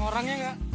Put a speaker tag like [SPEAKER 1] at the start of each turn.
[SPEAKER 1] orangnya nggak?